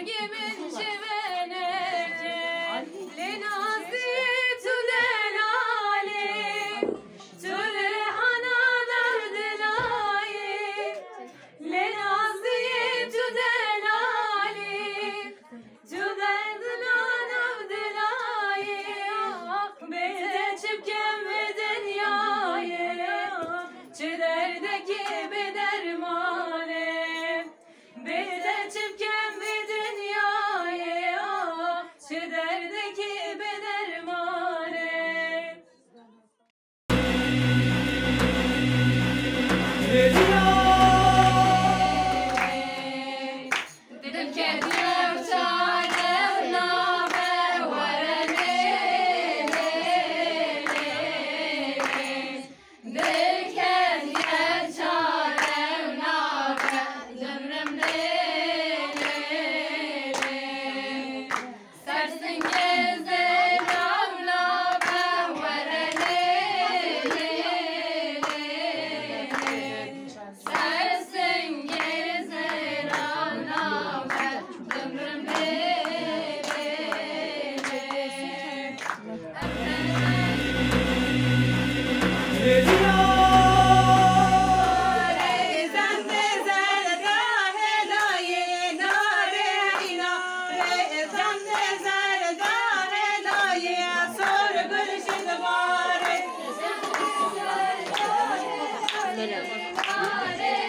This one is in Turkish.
gibi civenece Lenazi tüdelali Tülhana derdilai Lenazi tüdelali Tüderdilana derdilai Beyte çipken ve dünyayı Çederdeki bedermane. Beyte çipken Çederdeki Hallelujah.